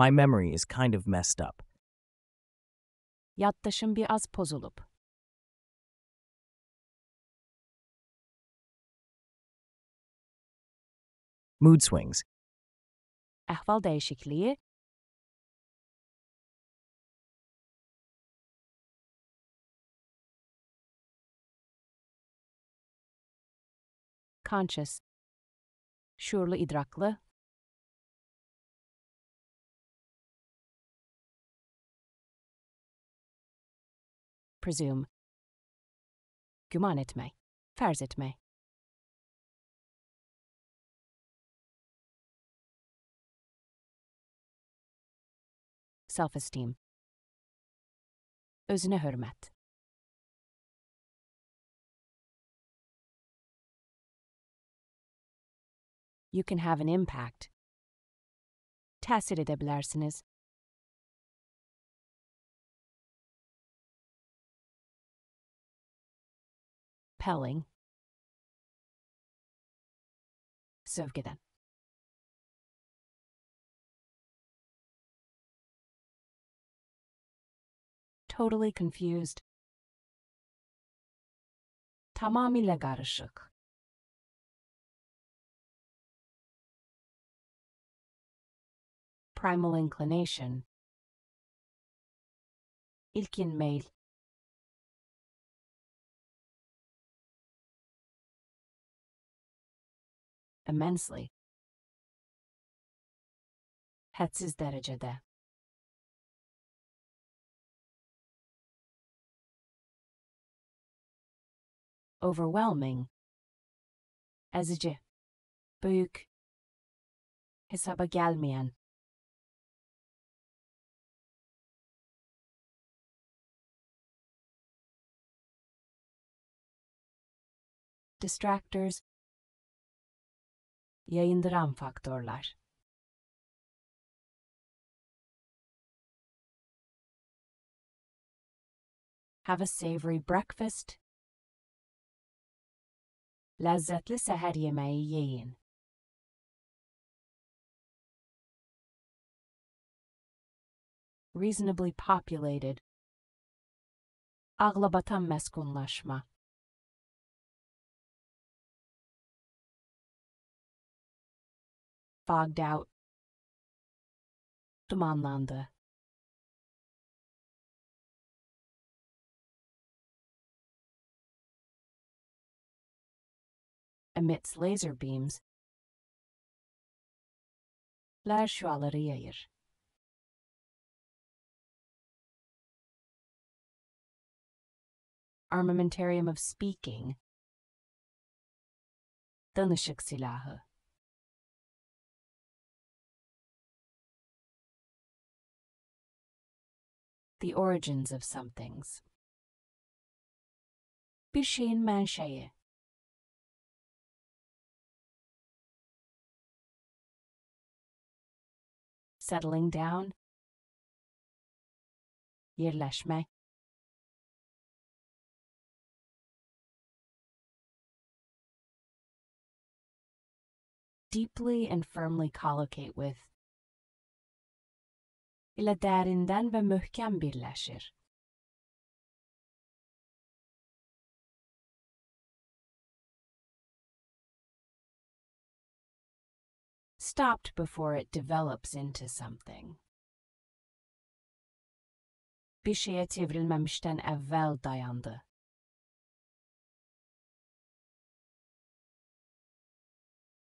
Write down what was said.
My memory is kind of messed up. Yaddaşım biraz bozulup. Mood swings. Ahval değişikliği. Conscious. Şuurlu idraklı. Presume. Güman etme. Farz etme. Self-esteem. Özüne hürmet. You can have an impact. Tesir edebilirsiniz. Pelling. Sövgeden. Totally confused. Tamamıyla karışık. Primal inclination. İlkin meyil. Immensely. Hadsiz derecede. Overwhelming. Ezici. Büyük. Hesaba gelmeyen. Distractors. Yayındıran faktörler. Have a savory breakfast. Lezzetli seher yemeği yiyin. Reasonably populated. Ağlabatan meskunlaşma. Fogged out. Dumanlandı. Emits laser beams. Ler şuaları. Armamentarium of speaking. Danışık silahı. The origins of some things. Bir şeyin. Settling down. Yerleşme. Deeply and firmly collocate with. ilə dərindən və möhkəm birləşir. Stopped before it develops into something. Bir şeyə çevrilməmişdən əvvəl dayandı.